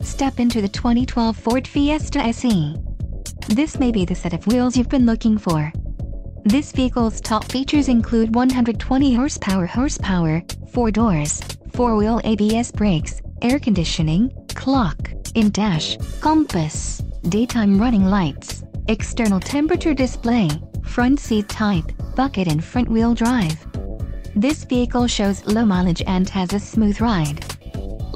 Step into the 2012 Ford Fiesta SE. This may be the set of wheels you've been looking for. This vehicle's top features include 120 horsepower horsepower, 4 doors, 4-wheel ABS brakes, air conditioning, clock, in-dash, compass, daytime running lights, external temperature display, front seat type, bucket and front wheel drive. This vehicle shows low mileage and has a smooth ride.